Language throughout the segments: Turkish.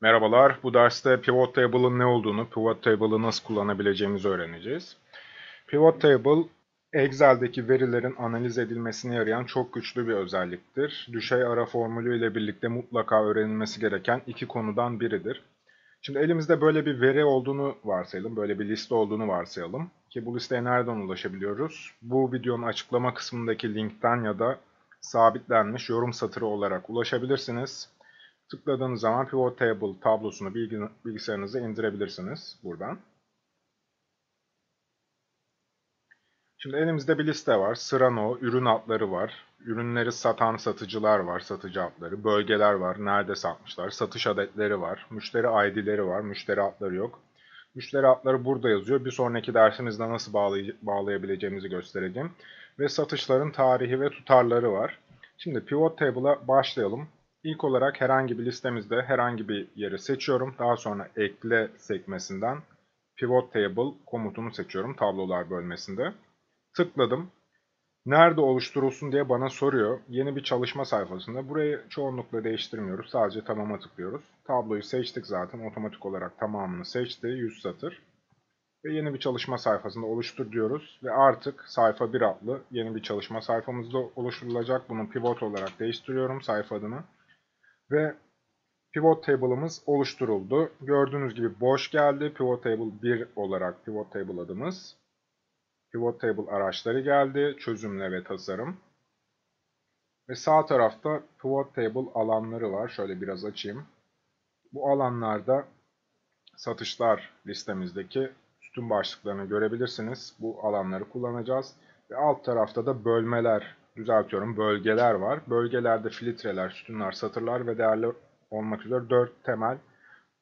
Merhabalar, bu derste Pivot Table'ın ne olduğunu, Pivot Table'ı nasıl kullanabileceğimizi öğreneceğiz. Pivot Table, Excel'deki verilerin analiz edilmesine yarayan çok güçlü bir özelliktir. Düşey ara formülü ile birlikte mutlaka öğrenilmesi gereken iki konudan biridir. Şimdi elimizde böyle bir veri olduğunu varsayalım, böyle bir liste olduğunu varsayalım. Ki bu listeye nereden ulaşabiliyoruz? Bu videonun açıklama kısmındaki linkten ya da sabitlenmiş yorum satırı olarak ulaşabilirsiniz. Tıkladığınız zaman Pivot Table tablosunu bilgisayarınıza indirebilirsiniz buradan. Şimdi elimizde bir liste var. Sırano, ürün adları var. Ürünleri satan satıcılar var, satıcı adları. Bölgeler var, nerede satmışlar. Satış adetleri var. Müşteri ID'leri var, müşteri adları yok. Müşteri adları burada yazıyor. Bir sonraki dersimizde nasıl bağlay bağlayabileceğimizi göstereceğim. Ve satışların tarihi ve tutarları var. Şimdi Pivot Table'a başlayalım. İlk olarak herhangi bir listemizde herhangi bir yeri seçiyorum. Daha sonra ekle sekmesinden pivot table komutunu seçiyorum tablolar bölmesinde. Tıkladım. Nerede oluşturulsun diye bana soruyor. Yeni bir çalışma sayfasında. Burayı çoğunlukla değiştirmiyoruz. Sadece tamama tıklıyoruz. Tabloyu seçtik zaten. Otomatik olarak tamamını seçti. 100 satır. Ve yeni bir çalışma sayfasında oluştur diyoruz. Ve artık sayfa 1 adlı yeni bir çalışma sayfamızda oluşturulacak. Bunu pivot olarak değiştiriyorum sayfa adını. Ve pivot table'ımız oluşturuldu. Gördüğünüz gibi boş geldi. Pivot table 1 olarak pivot table adımız. Pivot table araçları geldi. Çözümle ve tasarım. Ve sağ tarafta pivot table alanları var. Şöyle biraz açayım. Bu alanlarda satışlar listemizdeki sütun başlıklarını görebilirsiniz. Bu alanları kullanacağız. Ve alt tarafta da bölmeler düzeltiyorum bölgeler var. Bölgelerde filtreler, sütunlar, satırlar ve değerli olmak üzere 4 temel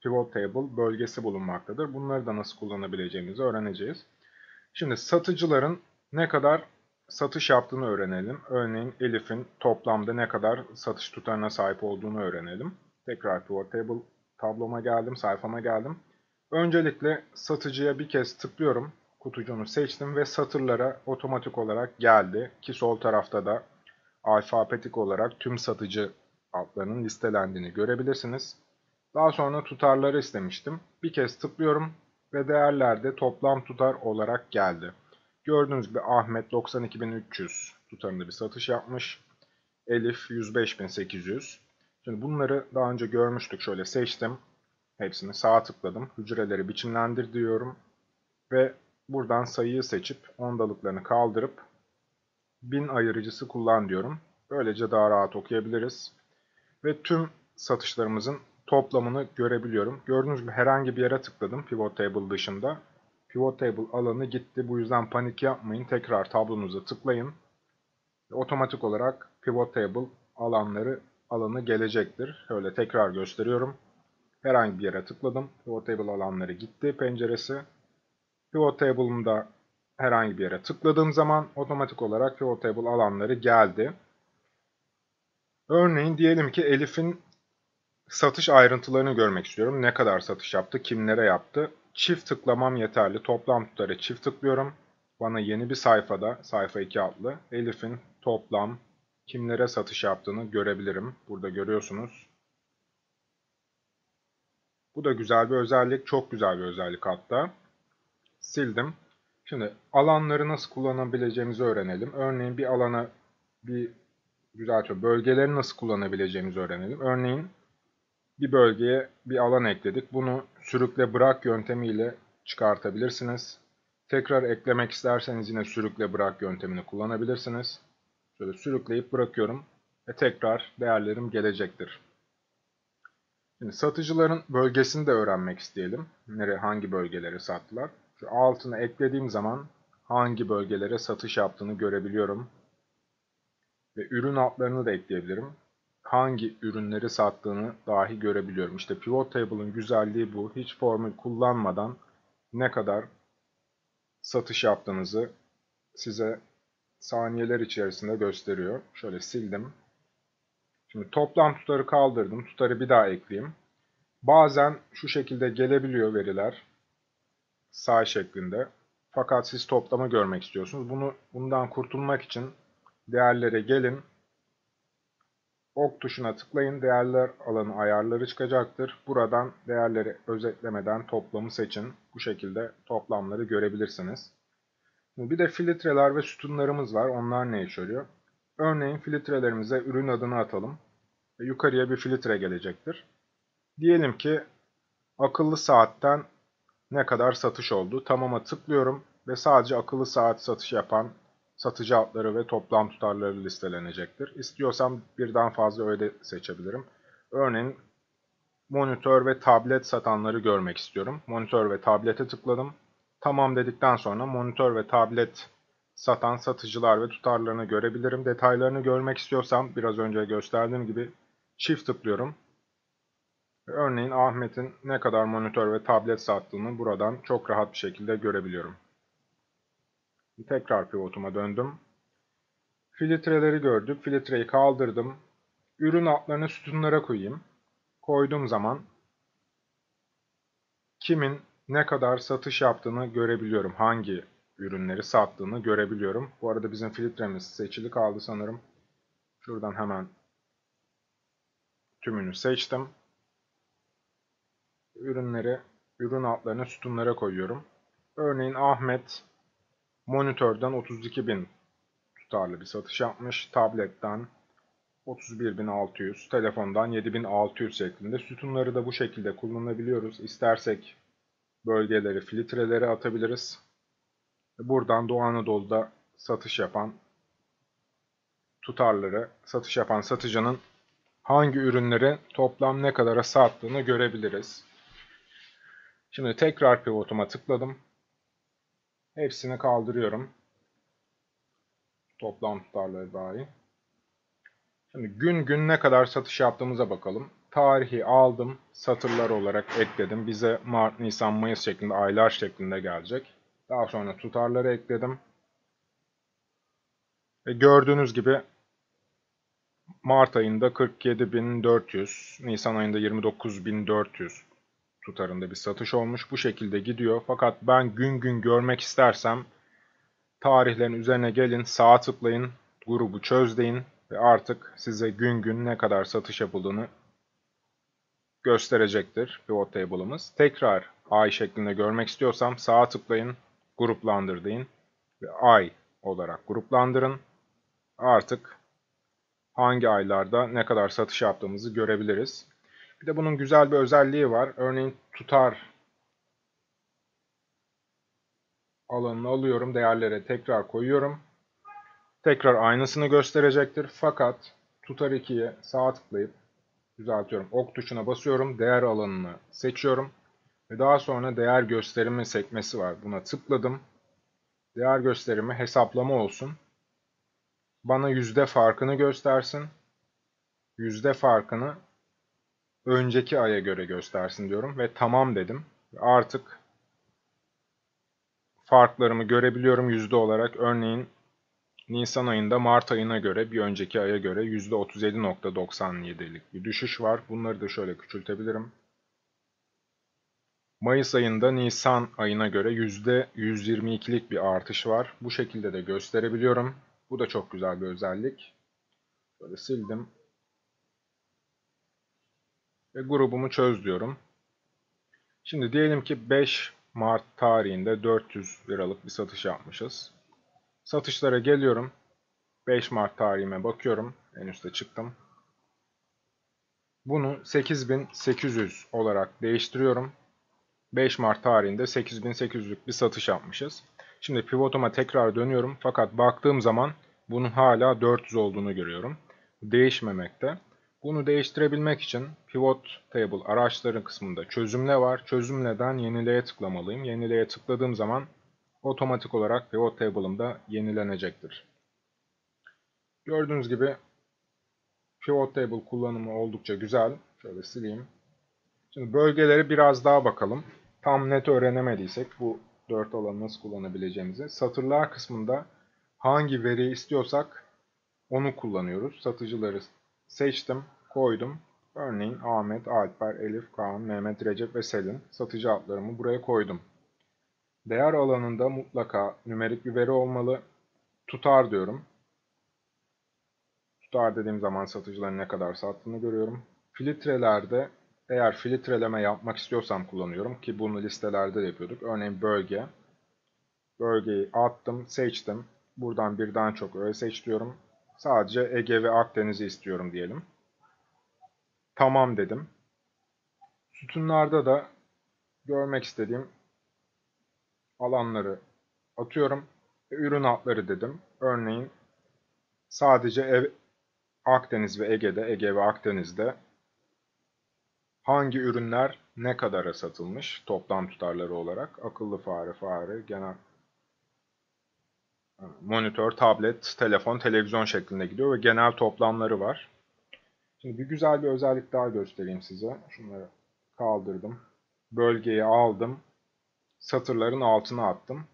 pivot table bölgesi bulunmaktadır. Bunları da nasıl kullanabileceğimizi öğreneceğiz. Şimdi satıcıların ne kadar satış yaptığını öğrenelim. Örneğin Elif'in toplamda ne kadar satış tutarına sahip olduğunu öğrenelim. Tekrar pivot table tabloma geldim, sayfama geldim. Öncelikle satıcıya bir kez tıklıyorum kutucuğunu seçtim ve satırlara otomatik olarak geldi. Ki sol tarafta da alfabetik olarak tüm satıcı adlarının listelendiğini görebilirsiniz. Daha sonra tutarları istemiştim. Bir kez tıklıyorum ve değerlerde toplam tutar olarak geldi. Gördüğünüz gibi Ahmet 92.300 tutarında bir satış yapmış. Elif 105.800. Şimdi bunları daha önce görmüştük. Şöyle seçtim. Hepsini sağa tıkladım. Hücreleri biçimlendir diyorum. Ve Buradan sayıyı seçip ondalıklarını kaldırıp bin ayırıcısı kullan diyorum. Böylece daha rahat okuyabiliriz. Ve tüm satışlarımızın toplamını görebiliyorum. Gördüğünüz gibi herhangi bir yere tıkladım pivot table dışında. Pivot table alanı gitti. Bu yüzden panik yapmayın. Tekrar tablonuza tıklayın. Otomatik olarak pivot table alanları alanı gelecektir. Şöyle tekrar gösteriyorum. Herhangi bir yere tıkladım. Pivot table alanları gitti penceresi. Pivot Table'ımda herhangi bir yere tıkladığım zaman otomatik olarak Pivot Table alanları geldi. Örneğin diyelim ki Elif'in satış ayrıntılarını görmek istiyorum. Ne kadar satış yaptı, kimlere yaptı. Çift tıklamam yeterli. Toplam tutarı çift tıklıyorum. Bana yeni bir sayfada, sayfa 2 adlı Elif'in toplam kimlere satış yaptığını görebilirim. Burada görüyorsunuz. Bu da güzel bir özellik. Çok güzel bir özellik hatta sildim. Şimdi alanları nasıl kullanabileceğimizi öğrenelim. Örneğin bir alana bir düzeltiyor. Bölgeleri nasıl kullanabileceğimizi öğrenelim. Örneğin bir bölgeye bir alan ekledik. Bunu sürükle bırak yöntemiyle çıkartabilirsiniz. Tekrar eklemek isterseniz yine sürükle bırak yöntemini kullanabilirsiniz. Şöyle sürükleyip bırakıyorum ve tekrar değerlerim gelecektir. Şimdi satıcıların bölgesini de öğrenmek isteyelim. Nere, hangi bölgeleri sattılar. Şu altına eklediğim zaman hangi bölgelere satış yaptığını görebiliyorum. Ve ürün adlarını da ekleyebilirim. Hangi ürünleri sattığını dahi görebiliyorum. İşte Pivot Table'ın güzelliği bu. Hiç formül kullanmadan ne kadar satış yaptığınızı size saniyeler içerisinde gösteriyor. Şöyle sildim. Şimdi toplam tutarı kaldırdım. Tutarı bir daha ekleyeyim. Bazen şu şekilde gelebiliyor veriler say şeklinde. Fakat siz toplama görmek istiyorsunuz. Bunu bundan kurtulmak için değerlere gelin ok tuşuna tıklayın. Değerler alanı ayarları çıkacaktır. Buradan değerleri özetlemeden toplamı seçin. Bu şekilde toplamları görebilirsiniz. Bir de filtreler ve sütunlarımız var. Onlar ne iş görüyor? Örneğin filtrelerimize ürün adını atalım. Yukarıya bir filtre gelecektir. Diyelim ki akıllı saatten ne kadar satış oldu. Tamama tıklıyorum ve sadece akıllı saat satış yapan satıcı adları ve toplam tutarları listelenecektir. İstiyorsam birden fazla öyle seçebilirim. Örneğin monitör ve tablet satanları görmek istiyorum. Monitör ve tablete tıkladım. Tamam dedikten sonra monitör ve tablet satan satıcılar ve tutarlarını görebilirim. Detaylarını görmek istiyorsam biraz önce gösterdiğim gibi çift tıklıyorum. Örneğin Ahmet'in ne kadar monitör ve tablet sattığını buradan çok rahat bir şekilde görebiliyorum. Tekrar pivotuma döndüm. Filtreleri gördük. Filtreyi kaldırdım. Ürün adlarını sütunlara koyayım. Koyduğum zaman kimin ne kadar satış yaptığını görebiliyorum. Hangi ürünleri sattığını görebiliyorum. Bu arada bizim filtremiz seçili kaldı sanırım. Şuradan hemen tümünü seçtim. Ürünleri, ürün altlarını sütunlara koyuyorum. Örneğin Ahmet monitörden 32.000 tutarlı bir satış yapmış. Tabletten 31.600, telefondan 7.600 şeklinde. Sütunları da bu şekilde kullanabiliyoruz. İstersek bölgeleri, filtreleri atabiliriz. Buradan Doğu Anadolu'da satış yapan tutarları, satış yapan satıcının hangi ürünleri toplam ne kadara sattığını görebiliriz. Şimdi tekrar pivotuma tıkladım. Hepsini kaldırıyorum. Toplam tutarları dahi. Şimdi gün gün ne kadar satış yaptığımıza bakalım. Tarihi aldım, satırlar olarak ekledim. Bize Mart, Nisan, Mayıs şeklinde aylar şeklinde gelecek. Daha sonra tutarları ekledim. Ve gördüğünüz gibi Mart ayında 47.400, Nisan ayında 29.400 tutarında bir satış olmuş. Bu şekilde gidiyor. Fakat ben gün gün görmek istersem tarihlerin üzerine gelin, sağa tıklayın, grubu çöz deyin ve artık size gün gün ne kadar satış yapıldığını gösterecektir pivot table'ımız. Tekrar ay şeklinde görmek istiyorsam sağa tıklayın, gruplandır deyin ve ay olarak gruplandırın. Artık hangi aylarda ne kadar satış yaptığımızı görebiliriz. Bir de bunun güzel bir özelliği var. Örneğin tutar alanını alıyorum. Değerlere tekrar koyuyorum. Tekrar aynısını gösterecektir. Fakat tutar 2'ye sağ tıklayıp düzeltiyorum. Ok tuşuna basıyorum. Değer alanını seçiyorum. Ve daha sonra değer gösterimi sekmesi var. Buna tıkladım. Değer gösterimi hesaplama olsun. Bana yüzde farkını göstersin. Yüzde farkını önceki aya göre göstersin diyorum ve tamam dedim. Artık farklarımı görebiliyorum yüzde olarak. Örneğin Nisan ayında Mart ayına göre bir önceki aya göre %37.97'lik bir düşüş var. Bunları da şöyle küçültebilirim. Mayıs ayında Nisan ayına göre %122'lik bir artış var. Bu şekilde de gösterebiliyorum. Bu da çok güzel bir özellik. Böyle sildim ve grubumu çöz diyorum. Şimdi diyelim ki 5 Mart tarihinde 400 liralık bir satış yapmışız. Satışlara geliyorum. 5 Mart tarihime bakıyorum. En üstte çıktım. Bunu 8800 olarak değiştiriyorum. 5 Mart tarihinde 8800'lük bir satış yapmışız. Şimdi pivotuma tekrar dönüyorum. Fakat baktığım zaman bunun hala 400 olduğunu görüyorum. Değişmemekte. Bunu değiştirebilmek için Pivot Table araçların kısmında çözümle var. Çözümleden yenileye tıklamalıyım. Yenileye tıkladığım zaman otomatik olarak Pivot Table'ım da yenilenecektir. Gördüğünüz gibi Pivot Table kullanımı oldukça güzel. Şöyle sileyim. Şimdi bölgeleri biraz daha bakalım. Tam net öğrenemediysek bu 4 alanı nasıl kullanabileceğimizi. Satırlar kısmında hangi veriyi istiyorsak onu kullanıyoruz. Satıcıları seçtim koydum. Örneğin Ahmet, Alper, Elif, Kaan, Mehmet, Recep ve Selin satıcı adlarımı buraya koydum. Değer alanında mutlaka nümerik bir veri olmalı. Tutar diyorum. Tutar dediğim zaman satıcıların ne kadar sattığını görüyorum. Filtrelerde eğer filtreleme yapmak istiyorsam kullanıyorum ki bunu listelerde de yapıyorduk. Örneğin bölge. Bölgeyi attım, seçtim. Buradan birden çok öğe seç diyorum. Sadece Ege ve Akdeniz'i istiyorum diyelim. Tamam dedim. Sütunlarda da görmek istediğim alanları atıyorum. Ürün adları dedim. Örneğin sadece ev, Akdeniz ve Ege'de, Ege ve Akdeniz'de hangi ürünler ne kadara satılmış toplam tutarları olarak akıllı fare, fare, genel monitör, tablet, telefon, televizyon şeklinde gidiyor ve genel toplamları var. Şimdi bir güzel bir özellik daha göstereyim size. Şunları kaldırdım. Bölgeyi aldım. Satırların altına attım.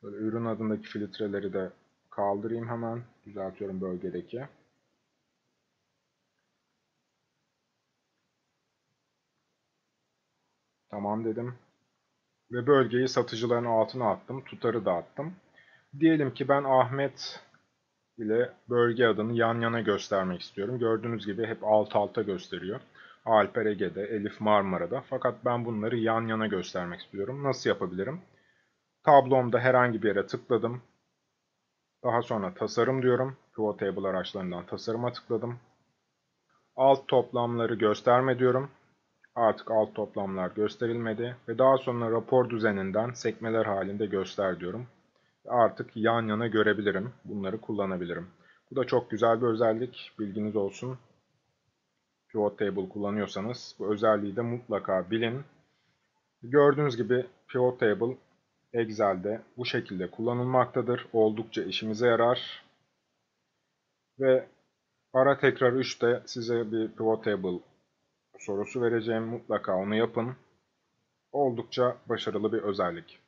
Şöyle ürün adındaki filtreleri de kaldırayım hemen. Düzeltiyorum bölgedeki. Tamam dedim. Ve bölgeyi satıcıların altına attım. Tutarı da attım. Diyelim ki ben Ahmet ile bölge adını yan yana göstermek istiyorum. Gördüğünüz gibi hep alt alta gösteriyor. Alper Ege'de, Elif Marmara'da. Fakat ben bunları yan yana göstermek istiyorum. Nasıl yapabilirim? Tablomda herhangi bir yere tıkladım. Daha sonra tasarım diyorum. Pivot Table araçlarından tasarıma tıkladım. Alt toplamları gösterme diyorum. Artık alt toplamlar gösterilmedi ve daha sonra rapor düzeninden sekmeler halinde göster diyorum. Artık yan yana görebilirim. Bunları kullanabilirim. Bu da çok güzel bir özellik. Bilginiz olsun. Pivot Table kullanıyorsanız bu özelliği de mutlaka bilin. Gördüğünüz gibi Pivot Table Excel'de bu şekilde kullanılmaktadır. Oldukça işimize yarar. Ve ara tekrar 3'te size bir Pivot Table sorusu vereceğim. Mutlaka onu yapın. Oldukça başarılı bir özellik.